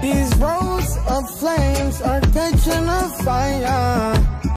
These rows of flames are catching a fire.